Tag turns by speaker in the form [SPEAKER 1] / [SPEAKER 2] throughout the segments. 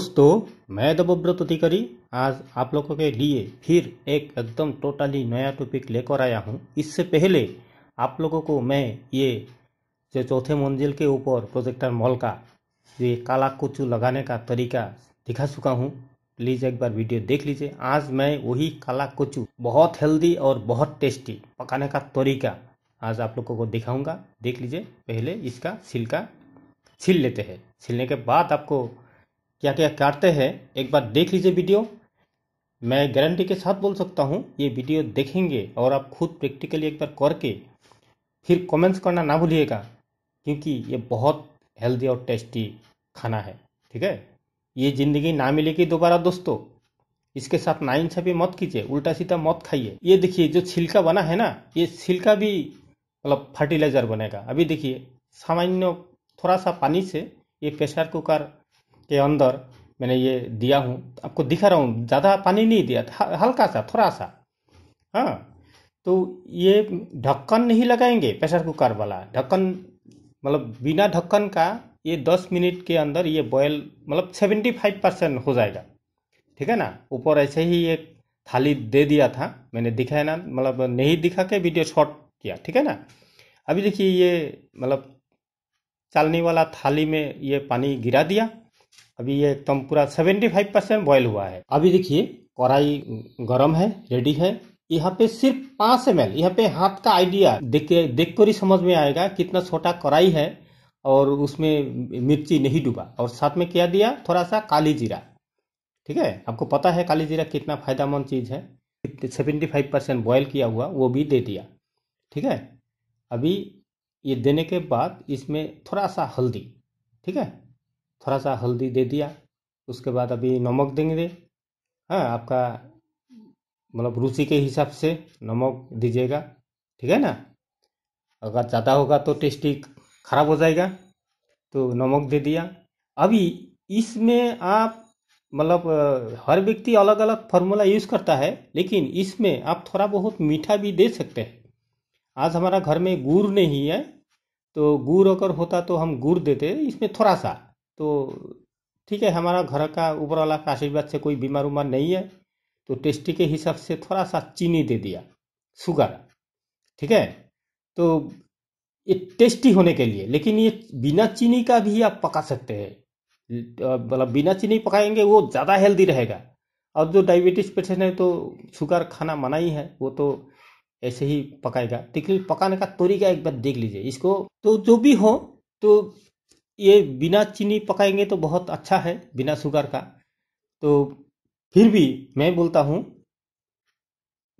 [SPEAKER 1] दोस्तों, मैं देवव्रत अधिकारी आज आप लोगों के लिए फिर एक एकदम टोटली नया टॉपिक लेकर आया हूँ। इससे पहले आप लोगों को मैं ये जो चौथे मंजिल के ऊपर प्रोजेक्टर मॉल का ये काला कुचू लगाने का तरीका दिखा चुका हूँ। प्लीज़ एक बार वीडियो देख लीजिए। आज मैं वही काला कुचू, बहुत हेल्दी और बहुत टेस्टी पकाने का तरीका आज आप लोगों को दिखाऊँगा। देख लीजिए, पहले इसका छिलका छील लेते हैं। छीलने के बाद आपको क्या क्या काटते हैं, एक बार देख लीजिए वीडियो। मैं गारंटी के साथ बोल सकता हूँ, ये वीडियो देखेंगे और आप खुद प्रैक्टिकली एक बार करके फिर कमेंट्स करना ना भूलिएगा, क्योंकि ये बहुत हेल्दी और टेस्टी खाना है, ठीक है? ये ज़िंदगी ना मिलेगी दोबारा दोस्तों। इसके साथ नाइंसाफी मत कीजिए, उल्टा सीधा मत खाइए। ये देखिए, जो छिलका बना है ना, ये छिलका भी मतलब फर्टिलाइज़र बनेगा। अभी देखिए, सामान्य थोड़ा सा पानी से ये प्रेशर कुकर के अंदर मैंने ये दिया हूँ, आपको दिखा रहा हूँ, ज़्यादा पानी नहीं दिया हल्का सा, थोड़ा सा। हाँ तो ये ढक्कन नहीं लगाएँगे, प्रेशर कुकर वाला। ढक्कन मतलब बिना ढक्कन का ये दस मिनट के अंदर ये बॉयल मतलब सेवेंटी फाइव परसेंट हो जाएगा। ठीक है ना? ऊपर ऐसे ही एक थाली दे दिया था, मैंने दिखाया ना मतलब नहीं दिखा के वीडियो शॉर्ट किया, ठीक है ना? अभी देखिए ये मतलब चालने वाला थाली में ये पानी गिरा दिया। अभी ये एकदम पूरा सेवेंटी फाइव परसेंट बॉयल हुआ है। अभी देखिए, कढ़ाई गरम है रेडी है। यहाँ पे सिर्फ़ पाँच एम एल यहाँ पे हाथ का आइडिया देख देख कर ही समझ में आएगा कितना छोटा कढ़ाई है और उसमें मिर्ची नहीं डूबा। और साथ में क्या दिया? थोड़ा सा काली जीरा। ठीक है? आपको पता है काली जीरा कितना फ़ायदेमंद चीज़ है। सेवेंटी फाइव परसेंट बॉयल किया हुआ, वो भी दे दिया। ठीक है? अभी ये देने के बाद इसमें थोड़ा सा हल्दी। ठीक है? थोड़ा सा हल्दी दे दिया, उसके बाद अभी नमक देंगे। हाँ आपका मतलब रुचि के हिसाब से नमक दीजिएगा, ठीक है ना? अगर ज़्यादा होगा तो टेस्टी खराब हो जाएगा तो नमक दे दिया। अभी इसमें आप मतलब हर व्यक्ति अलग अलग फार्मूला यूज़ करता है, लेकिन इसमें आप थोड़ा बहुत मीठा भी दे सकते हैं। आज हमारा घर में गुड़ नहीं है तो गुड़ अगर होता तो हम गुड़ देते, इसमें थोड़ा सा तो ठीक है, हमारा घर का ऊपर वाला का आशीर्वाद से कोई बीमार उमार नहीं है तो टेस्टी के हिसाब से थोड़ा सा चीनी दे दिया, शुगर, ठीक है? तो ये टेस्टी होने के लिए, लेकिन ये बिना चीनी का भी आप पका सकते हैं। मतलब बिना चीनी पकाएँगे वो ज़्यादा हेल्दी रहेगा। और जो डायबिटीज़ पेशेंट है तो शुगर खाना मना ही है, वो तो ऐसे ही पकाएगा। लेकिन पकाने का तरीका एक बार देख लीजिए, इसको तो जो भी हो तो ये बिना चीनी पकाएँगे तो बहुत अच्छा है, बिना शुगर का। तो फिर भी मैं बोलता हूँ,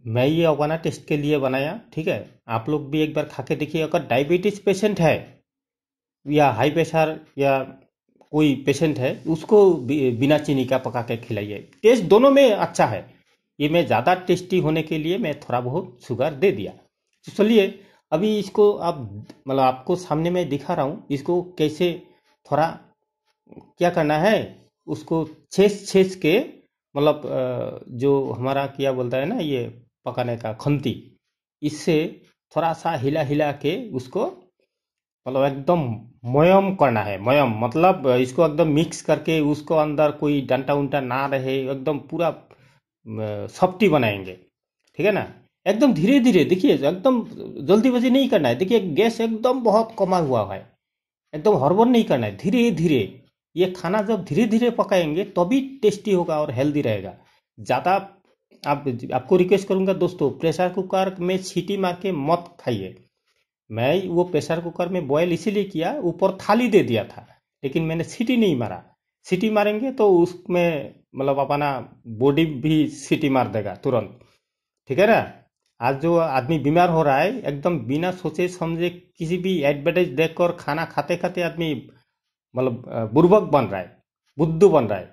[SPEAKER 1] मैं ये अवाना टेस्ट के लिए बनाया, ठीक है? आप लोग भी एक बार खा के देखिए, अगर डायबिटीज़ पेशेंट है, या हाई प्रेशर या कोई पेशेंट है, उसको बिना चीनी का पका के खिलाइए। टेस्ट दोनों में अच्छा है। ये मैं ज़्यादा टेस्टी होने के लिए मैं थोड़ा बहुत शुगर दे दिया। तो चलिए, अभी इसको आप मतलब आपको सामने में दिखा रहा हूँ, इसको कैसे थोड़ा क्या करना है, उसको छेस छेस के मतलब जो हमारा क्या बोलता है ना, ये पकाने का खंती, इससे थोड़ा सा हिला हिला के उसको मतलब एकदम मयम करना है, मयम मतलब इसको एकदम मिक्स करके उसको अंदर कोई डंटा उंटा ना रहे, एकदम पूरा सफ्टी बनाएँगे, ठीक है ना? एकदम धीरे धीरे देखिए, एकदम जल्दीबाजी नहीं करना है, देखिए, गैस एकदम बहुत कमा हुआ है। एकदम हड़बड़ नहीं करना है। धीरे धीरे। ये खाना जब धीरे धीरे पकाएँगे, तभी टेस्टी होगा और हेल्दी रहेगा। ज़्यादा आप, आपको रिक्वेस्ट करूँगा दोस्तों, प्रेशर कुकर में सीटी मार के मत खाइए। मैं वो प्रेशर कुकर में बॉयल इसीलिए किया, ऊपर थाली दे दिया था, लेकिन मैंने सीटी नहीं मारा। सीटी मारेंगे तो उसमें मतलब अपना बॉडी भी सीटी मार देगा तुरंत। ठीक है ना? आज जो आदमी बीमार हो रहा है, एकदम बिना सोचे समझे किसी भी एडवर्टाइज देखकर खाना खाते खाते आदमी मतलब बुर्बक बन रहा है, बुद्धू बन रहा है,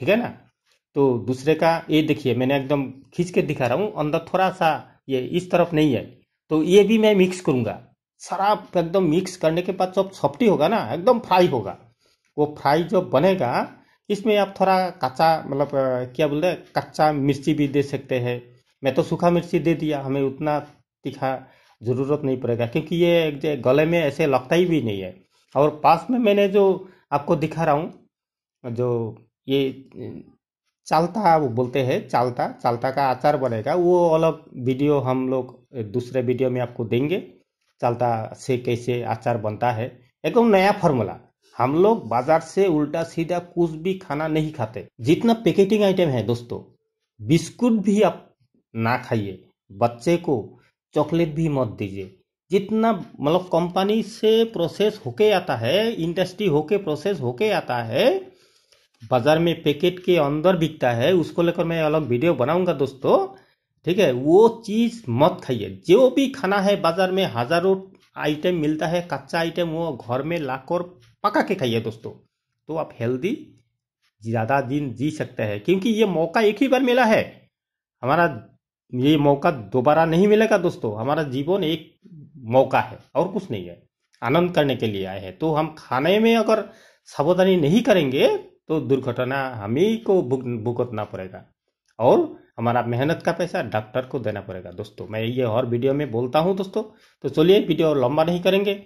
[SPEAKER 1] ठीक है ना? तो दूसरे का, ये देखिए, मैंने एकदम खींच के दिखा रहा हूँ, अंदर थोड़ा सा ये इस तरफ़ नहीं है तो ये भी मैं मिक्स करूँगा। सारा एकदम मिक्स करने के बाद जब सफ्टी होगा ना, एकदम फ्राई होगा। वो फ्राई जो बनेगा, इसमें आप थोड़ा कच्चा मतलब क्या बोलते हैं, कच्चा मिर्ची भी दे सकते हैं मैं तो सूखा मिर्ची दे दिया, हमें उतना तीखा ज़रूरत नहीं पड़ेगा, क्योंकि ये गले में ऐसे लगता ही भी नहीं है। और पास में मैंने जो आपको दिखा रहा हूँ, जो ये, चालता वो बोलते हैं, चालता चालता का अचार बनेगा, वो अलग वीडियो हम लोग दूसरे वीडियो में आपको देंगे, चालता से कैसे अचार बनता है। एकदम नया फॉर्मूला। हम लोग बाज़ार से उल्टा सीधा कुछ भी खाना नहीं खाते। जितना पैकेटिंग आइटम है दोस्तों, बिस्कुट भी आप ना खाइए। बच्चे को चॉकलेट भी मत दीजिए। जितना मतलब कंपनी से प्रोसेस होके आता है इंडस्ट्री होके प्रोसेस होके आता है, बाज़ार में पैकेट के अंदर बिकता है, उसको लेकर मैं अलग वीडियो बनाऊँगा दोस्तों। ठीक है, वो चीज़ मत खाइए। जो भी खाना है बाज़ार में, हज़ारों आइटम मिलता है, कच्चा आइटम वो घर में लाकर पका के खाइए दोस्तों। तो आप हेल्दी ज़्यादा दिन जी सकते हैं, क्योंकि ये मौका एक ही बार मिला है। हमारा ये मौका दोबारा नहीं मिलेगा दोस्तों। हमारा जीवन एक मौका है और कुछ नहीं है। आनंद करने के लिए आए हैं। तो हम खाने में अगर सावधानी नहीं करेंगे तो दुर्घटना हम ही को भुगतना पड़ेगा। और हमारा मेहनत का पैसा डॉक्टर को देना पड़ेगा। दोस्तों, मैं ये और वीडियो में बोलता हूँ दोस्तों। तो चलिए वीडियो लंबा नहीं करेंगे।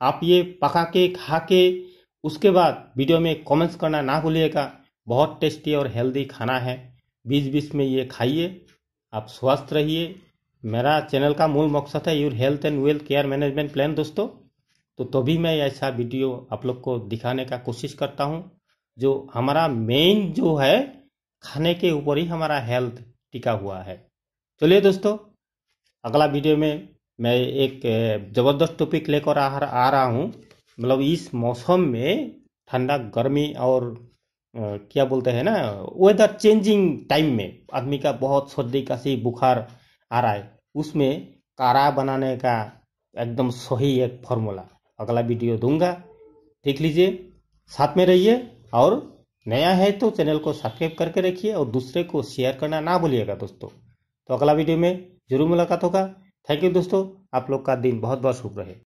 [SPEAKER 1] आप ये पका के, खा के, उसके बाद वीडियो में कमेंट्स करना ना भूलिएगा। बहुत टेस्टी और हेल्दी खाना है। बीच बीच में ये खाइए। आप स्वस्थ रहिए। मेरा चैनल का मूल मकसद है your health and wealth care management plan दोस्तों। तो तभी मैं ऐसा वीडियो आप लोग को दिखाने का कोशिश करता हूँ जो हमारा मेन जो है खाने के ऊपर ही हमारा हेल्थ टिका हुआ है। चलिए दोस्तों अगला वीडियो में मैं एक ज़बरदस्त टॉपिक लेकर आ, रहा हूँ। मतलब इस मौसम में ठंडा गर्मी और क्या बोलते हैं ना वेदर चेंजिंग टाइम में आदमी का बहुत सर्दी का सी बुखार आ रहा है। उसमें कारा बनाने का एकदम सही एक फॉर्मूला अगला वीडियो दूँगा। देख लीजिए, साथ में रहिए और नया है तो चैनल को सब्सक्राइब करके रखिए और दूसरे को शेयर करना ना भूलिएगा दोस्तों। तो अगला वीडियो में ज़रूर मुलाकात होगा। थैंक यू दोस्तों। आप लोग का दिन बहुत बहुत शुभ रहे।